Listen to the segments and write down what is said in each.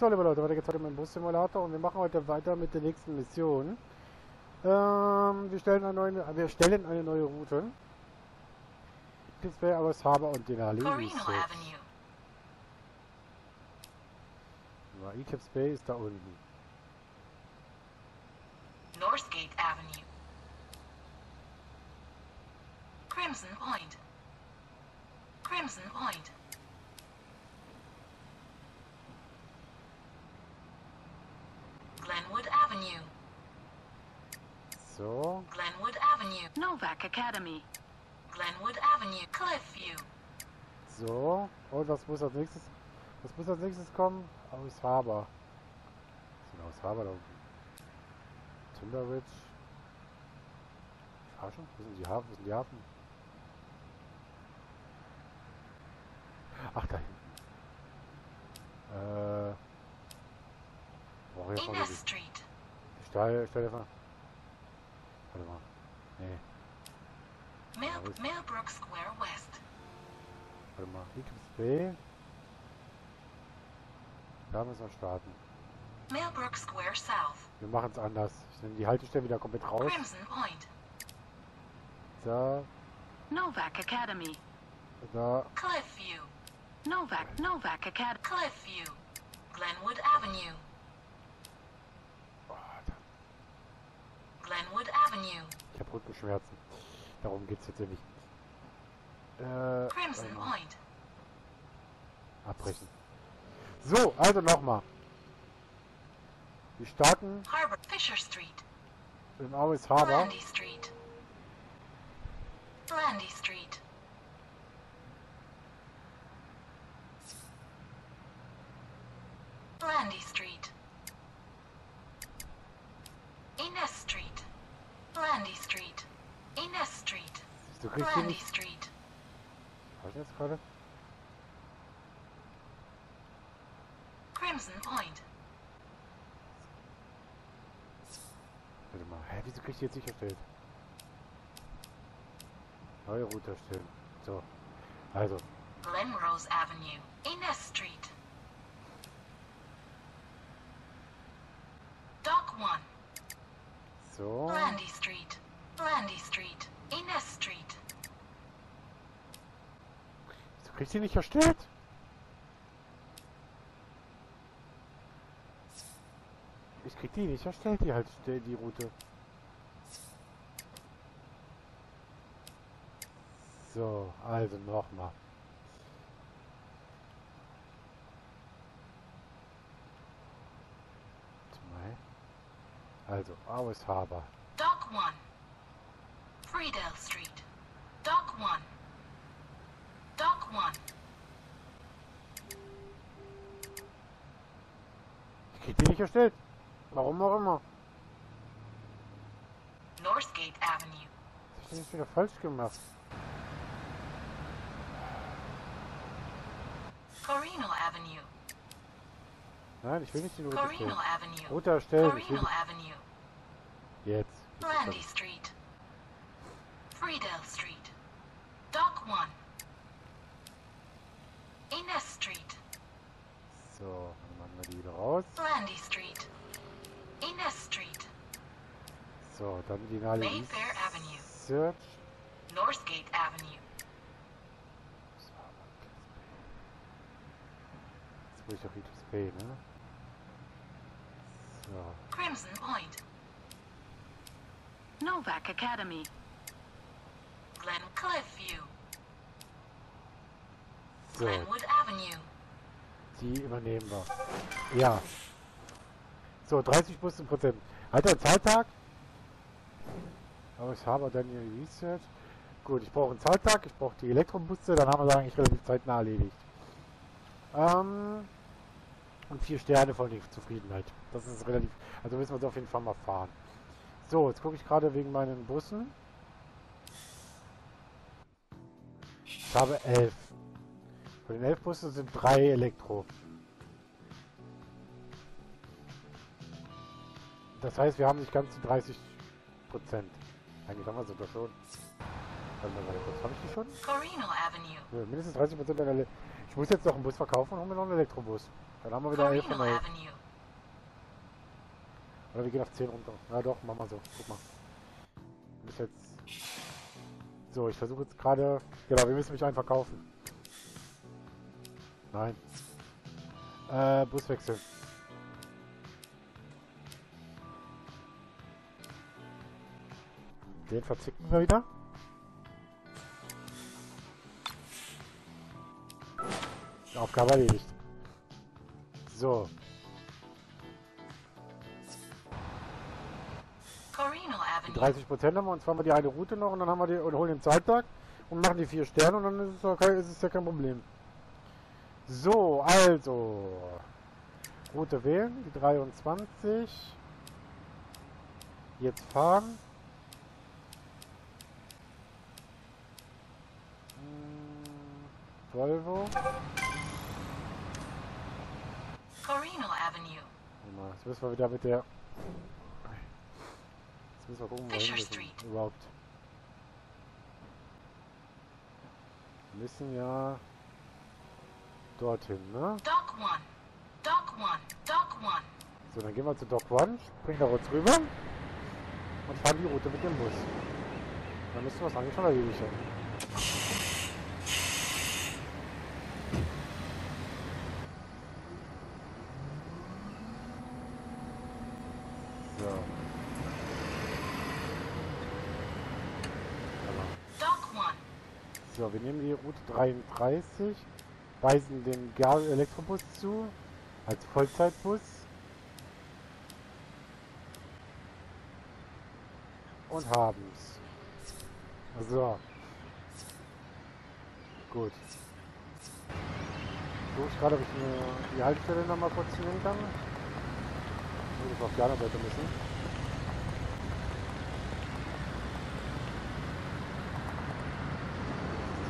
So, liebe Leute, weiter geht's heute mit dem Bus-Simulator und wir machen heute weiter mit der nächsten Mission. Ähm, wir stellen eine neue, wir stellen eine neue Route. Wäre aber Haber und Denali. Avenue. Ja, Egypt Bay ist da unten. Northgate Avenue. Crimson Point. Crimson Point. Glenwood Avenue. So, Glenwood Avenue. Novak Academy. Glenwood Avenue. Cliffview. so. Und was muss als nächstes? Was muss als nächstes kommen? Aus Haber. Was ist denn aus Haber da unten? Timber Ridge. Hafen? Wo sind die Hafen? Wo sind die Hafen? Ach, da hinten. Äh. Hier die Street. Stell, stell dir mal. Warte mal. Nee, ist- Millbrook Square West. warte mal. Egypt Bay. Da müssen wir starten. Millbrook Square South. Wir machen es anders. Ich nehme die Haltestelle wieder komplett raus. Crimson Point. Da, Novak Academy. da. Cliffview. Novak, Novak Academy. Cliffview. Glenwood Avenue. Oh, da. Glenwood Avenue. Ich habe Rückenschmerzen. Darum geht's jetzt hier nicht. Äh, Crimson mal. Point. abbrechen. So, also nochmal. Wir starten Harbor Fisher Street. im Aues Harbor. Landy Street. Landy Street. Landy Street. Ines Street. Landy Street. Ines Street. Du kriegst hier Landy nicht. Street. Was jetzt gerade? Crimson Point. Warte mal. Hä, wieso krieg ich jetzt nicht erstellt? Neue Route erstellen. So. Also. Glenrose Avenue. Ines Street. Dock 1. So. Landy Street. Landy Street. Ines Street. Wieso krieg ich die nicht erstellt? Ich krieg die nicht erstellt, die halt die Route. So, also nochmal. Also, Aues Harbor. Dock 1. Friedel Street. Dock 1. Dock 1. Nicht erstellt. Warum auch immer. Northgate Avenue. Das nicht wieder falsch gemacht. Corino Avenue. Nein, ich will nicht die Route Corino erstellen. Avenue. Route erstellen, Corino Avenue. jetzt. Landy Street. Friedel Street. Dock 1. Ines Street. So, dann die raus. Landy Street. Ines Street. So, dann die Nale East Mayfair Avenue. Search. Northgate Avenue. So, Jetzt muss ich doch Regis Bay, ne? So, Crimson Point. Novak Academy. Glen Cliffview. so, Glenwood Avenue. Die übernehmen wir. Ja. So, 30 Bussen Prozent. Hat er einen Zahltag? Aber ich habe dann hier Research. Gut, ich brauche einen Zahltag, ich brauche die Elektrobusse, dann haben wir das eigentlich relativ zeitnah erledigt. Ähm, und vier Sterne von der Zufriedenheit. Das ist relativ, also müssen wir es auf jeden Fall mal fahren. So, jetzt gucke ich gerade wegen meinen Bussen. Ich habe elf. Von den elf Bussen sind drei Elektro. Das heißt, wir haben nicht ganz die 30 Prozent. Eigentlich haben wir sie doch schon. Warte mal, warte kurz. Habe ich die schon? Corino Avenue. Nö, mindestens 30 Prozent einer. Ich muss jetzt noch einen Bus verkaufen und hol mir noch einen Elektrobus. Dann haben wir wieder 11 von Corinal 11. Avenue. Oder wir gehen auf 10 runter. Ja doch, machen wir so. Guck mal. Bis jetzt. So, ich versuche jetzt gerade. Genau, wir müssen mich einfach kaufen. Nein. Äh, Buswechsel. Den verzicken wir wieder. Aufgabe erledigt. So. Die Avenue. 30 Prozent haben wir und zwar haben wir die eine Route noch und dann haben wir die und holen den Zeittag und machen die vier Sterne und dann ist es, ja kein, ist es ja kein Problem. So, also. Route wählen, die 23. Jetzt fahren. Hm, Volvo. Corinal Avenue. Jetzt müssen wir wieder mit der. Jetzt müssen wir gucken, wo Fisher wir überhaupt. Wir müssen ja dorthin, ne? Dock 1. Dock 1. Dock 1. So, dann gehen wir zu Dock One, springen da kurz rüber und fahren die Route mit dem Bus. Dann müssen wir es eigentlich schon erledigt haben. So. Dock 1. So, wir nehmen die Route 33, weisen den Gas Elektrobus zu als Vollzeitbus und haben's. So. Gut. So, ich gerade, ob ich mir die Haltestelle noch mal kurz nehmen kann. Würde ich auf die andere Seite müssen.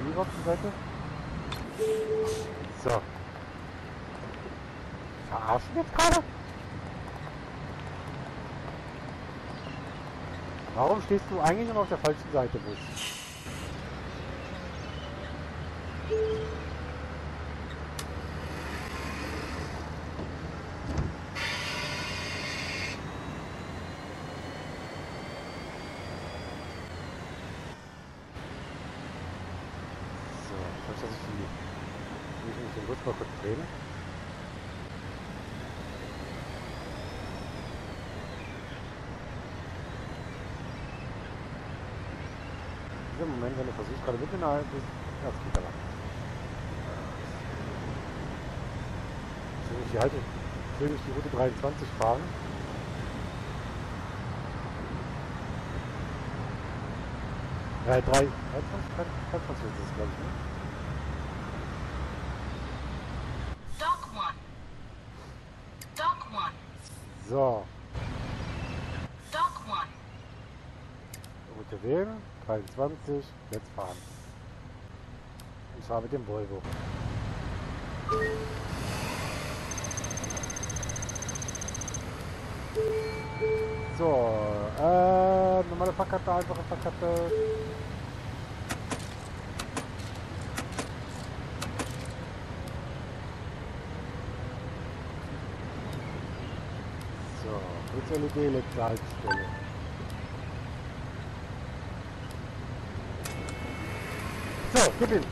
Die überhaupt die Seite? So. Verarschen jetzt gerade? Warum stehst du eigentlich immer auf der falschen Seite, Bus? So, vielleicht dass ich die... Will ich mich den Bus mal kurz drehen? Dieser Moment, wenn du versuchst, gerade mitten in der bist, ja, das geht aber. Ich Halte, ich will durch die Route 23 fahren. Äh, 3, 23, 23 ist es, glaube ich, ne? Dock 1. Dock 1. So, Dock 1. Route wählen, 23, jetzt fahren. Und zwar mit dem Volvo. So, äh, normale Fahrkarte, einfache Fahrkarte. So, jetzt LED So, gib ihm.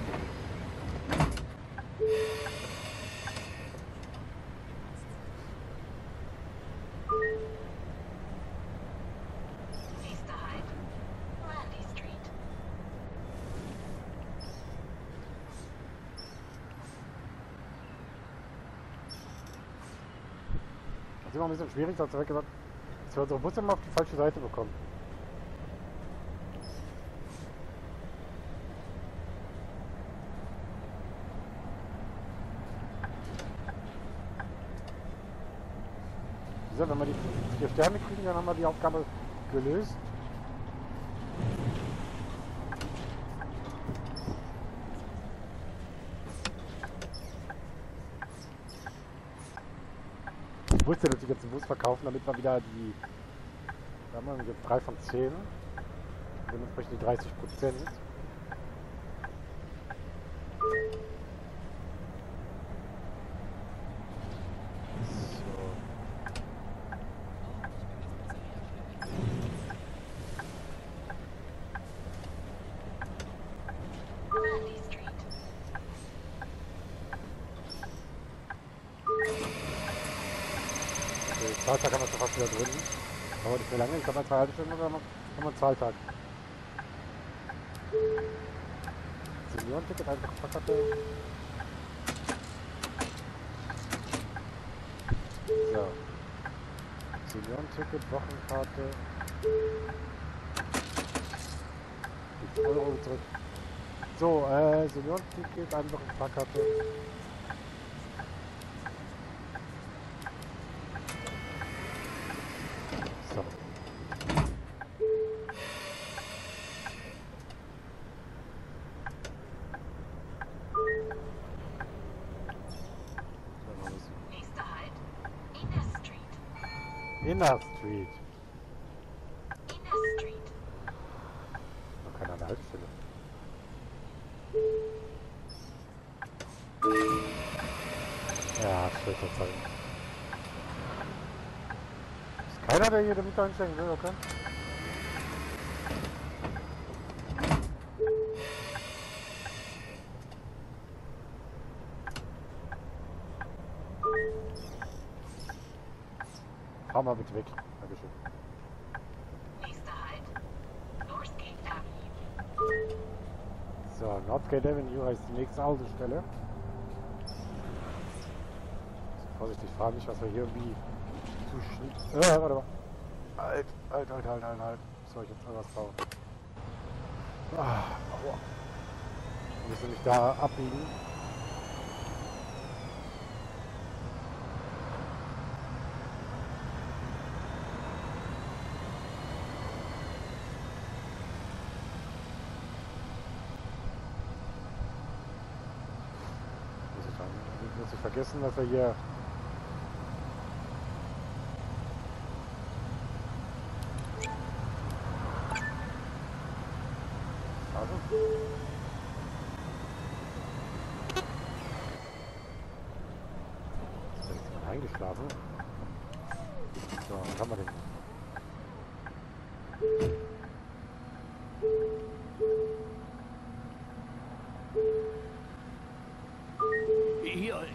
Das ist immer ein bisschen schwierig, dass wir gesagt, dass wir unsere Busse immer auf die falsche Seite bekommen. So, wenn wir die dann haben wir die Aufgabe gelöst. Ich musste natürlich jetzt den Bus verkaufen, damit wir wieder die. Da haben wir jetzt 3 von 10. Und dementsprechend die 30 Prozent. Zahltag haben wir schon fast wieder drin. Dauert nicht mehr lange. Ich glaube, zwei halbe wir haben wir einen Zahltag. Senioren-Ticket, einfach Fahrkarte. So. Senioren-Ticket, Wochenkarte. 5 Euro zurück. So, äh, Senioren-Ticket, einfach Fahrkarte. So. So, noch was. Nächster Halt. Ines Street. Inner Street. Ines Street. Noch keine Haltestelle. Ja, schlechter Zeit. Damit einsteigen will, okay? Fahr mal bitte weg. Dankeschön. Nächster Halt. Northgate Avenue. So, Northgate Avenue heißt die nächste Haltestelle. Vorsichtig, frage nicht, was wir hier irgendwie zu schn... Äh, warte mal. Halt, halt, halt, halt, halt, halt. So, ich jetzt mal was bauen. Ah, aua. Wir müssen mich da abbiegen. Muss ich, vergessen, dass wir hier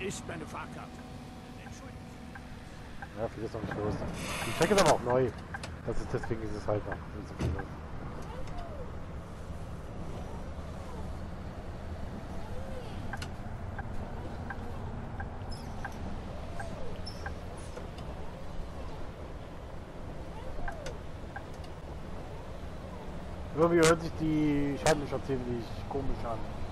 ist meine Fahrkarte. Ja, viel ist noch nicht los. Die Strecke ist aber auch neu. Das ist deswegen ist es halt noch nicht so viel los. Irgendwie hört sich die Scheibenwischer ziemlich komisch an.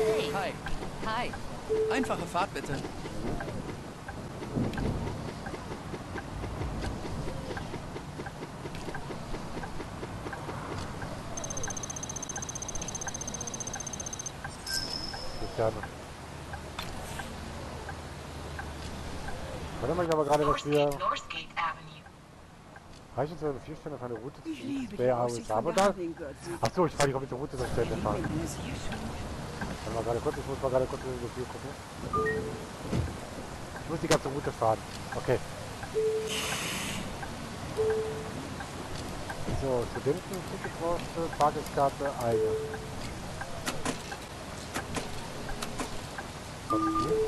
Hi. Hi. Einfache Fahrt bitte. Gerne. Warte mal, ich aber gerade, dass wir reichen zu vier Sterne auf eine Route Ich zwischen liebe die Speyer Aussicht USA. von Aber da. Gardengurt. Achso, ich fahre die Route durch Sterne fahren. Mal gerade kurz, ich muss mal gerade kurz in das Video gucken. Ich muss die ganze Route fahren. Okay. So, Studenten, Ticketkoste, Tageskarte, eine. Was ist hier?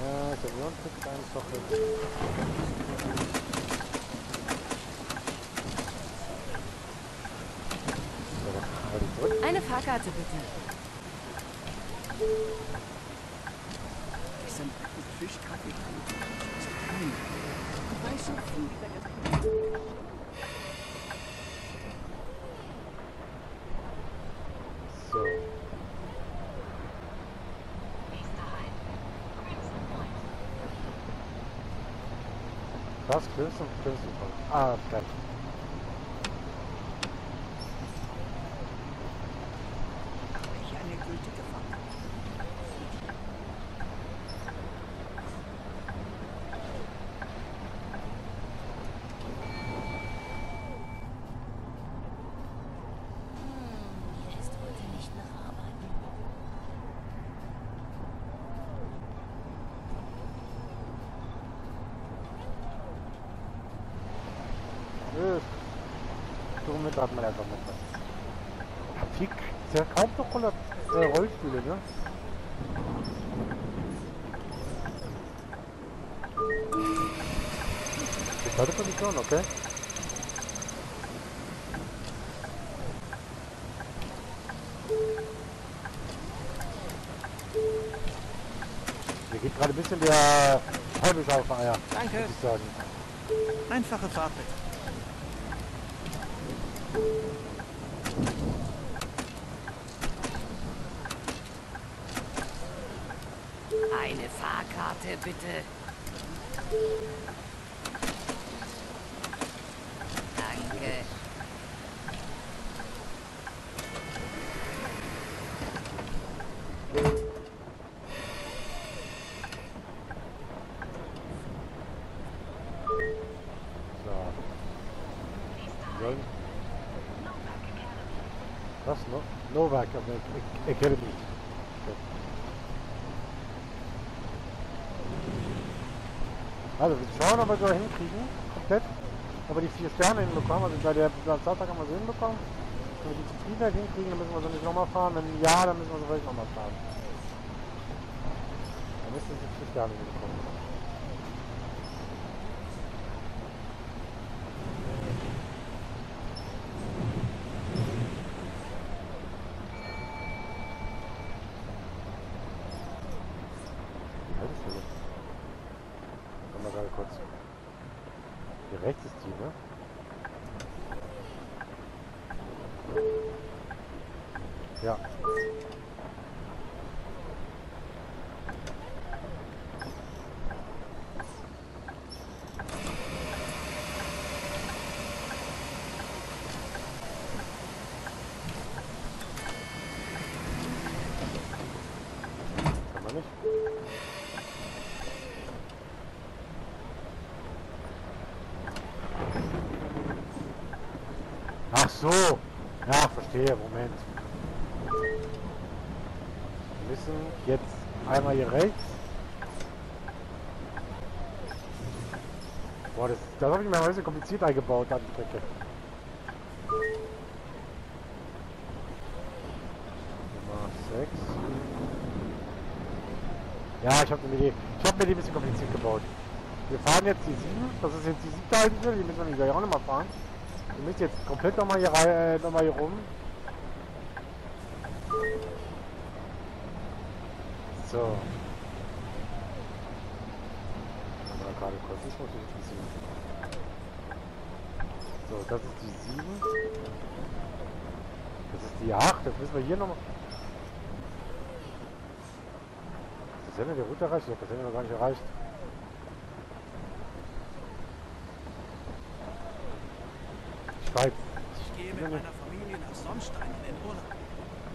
Ja, Senioren-Ticket, eine Sache. So, dann halte ich zurück. Eine Fahrkarte bitte. Das ist ein Fischkapitän. Das ist klein. Weiß so viel über das. Das Crimson Crimson Point. Ah, geil. ich eine gültige Fahrt. Hier ist heute nicht hat man einfach mit. Viel ist ja kaum noch Roller, äh, Rollstühle, ne? Die zweite Position, okay. Mir geht gerade ein bisschen der Halbisch auf den Eier, Danke. ich sagen. Einfache Fahrt bitte. Eine Fahrkarte, bitte. Danke. So. Sollen, was? No Novak Academy. Also, wir schauen, ob wir so hinkriegen, komplett. Wir die vier Sterne hinbekommen. Also bei der Samstag haben wir sie hinbekommen. Wenn wir die Zufriedenheit hinkriegen, dann müssen wir so nicht nochmal fahren. Wenn ja, dann müssen wir so vielleicht nochmal fahren. Dann müssen wir die vier Sterne hinbekommen. Haltestelle. Komm mal gerade kurz. Hier rechts ist die, ne? Ja. Kann man nicht. Ach so. Verstehe. Moment. Wir müssen jetzt einmal hier rechts. Boah, das, das habe ich mir ein bisschen kompliziert eingebaut, da die Strecke. Nummer 6. Ja, ich habe mir die, habe mir die ein bisschen kompliziert gebaut. Wir fahren jetzt die 7, das ist jetzt die siebte Haltestelle, die müssen wir auch nochmal fahren. Wir müssen jetzt komplett nochmal hier, rei- äh, noch mal hier rum. So. Mal gerade kurz, ich muss jetzt ein bisschen. So, das ist die 7. Das ist die 8, das müssen wir hier nochmal. Ist das Ende der Route erreicht? Das Ende noch gar nicht erreicht. Ich weiß. Ich gehe mit meiner Familie nach Sonnstein in den Urlaub.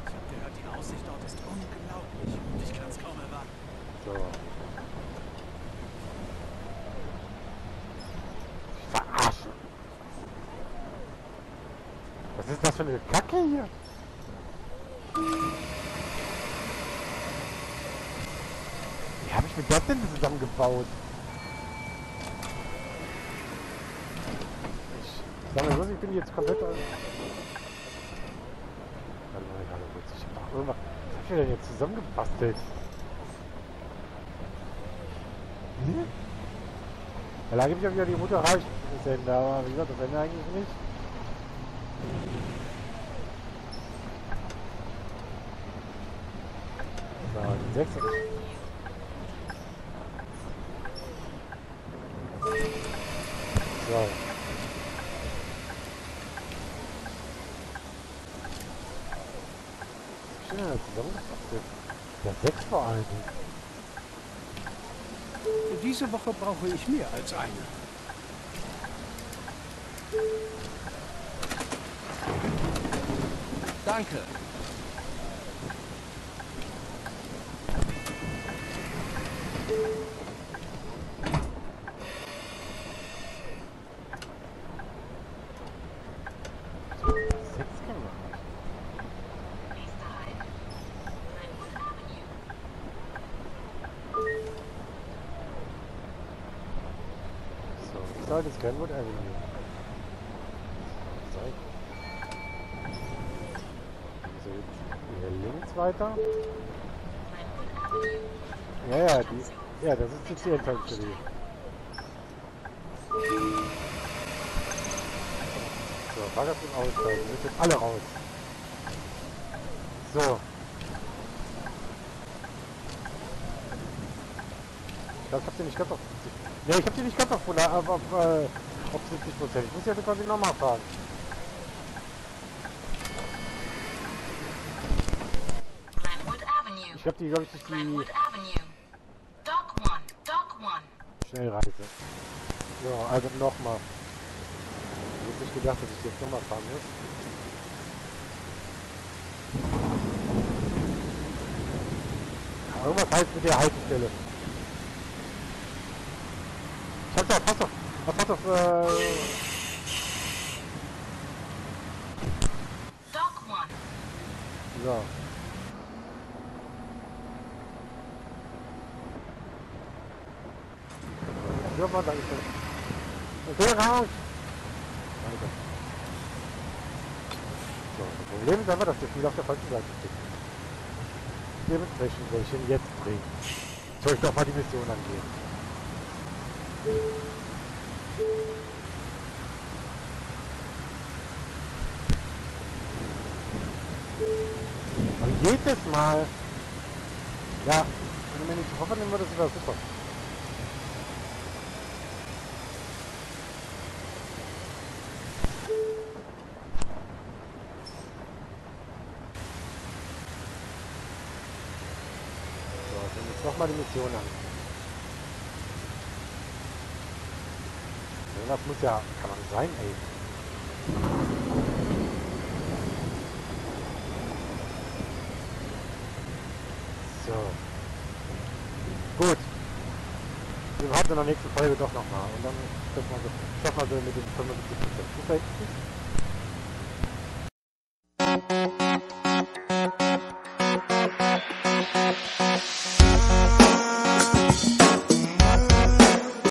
Ich habe gehört, die Aussicht dort ist unglaublich und ich kann es kaum erwarten. So. Verarschen. Was ist das für eine Kacke hier? Wie habe ich mir das denn zusammengebaut? Ich sag mal ich bin jetzt komplett... Warte mal, gerade Ich. Was hab ich denn jetzt zusammengebastelt? Hm? Da gibt ja wieder die Mutter erreicht, das Ende, aber wie gesagt, das Ende eigentlich nicht. So, die 6 So. Schön zusammengepasst. Der 6 vor allen Dingen. Für diese Woche brauche ich mehr als eine. Danke. Kenwood Avenue. Also jetzt hier links weiter. Ja, ja, die ja, das ist die Infanterie. So, war das im Aussteigen. Wir sind alle raus. So. Das habt ihr nicht ganz auf Ne, ich hab die nicht ganz auf 100, auf, auf, auf 70 Prozent. Ich muss jetzt quasi nochmal fahren. Ich glaube, die, glaube ich, nicht die Glenwood Avenue. Dock 1. Dock 1. Schnellreise. So, also nochmal. Ich hätte nicht gedacht, dass ich jetzt nochmal fahren muss. Ja, irgendwas heißt mit der Haltestelle. Pass auf, pass auf, pass auf, äh, Dock 1. so. Ja, mal, danke schön. Okay, raus! Danke. So, das Problem ist einfach, dass das Spiel auf der falschen Seite steht. Dementsprechend soll ich ihn jetzt drehen. Soll ich doch mal die Mission angehen. Und jedes Mal. Ja, wenn mir nicht Koffer nehmen würdest, wäre super. So, dann jetzt nochmal die Mission an. Irgendwas muss ja, kann man sein, ey. So. Gut. Wir warten in der nächsten Folge doch nochmal und dann schaffen wir so, mit den 75%. Bis dahin. Tschüss.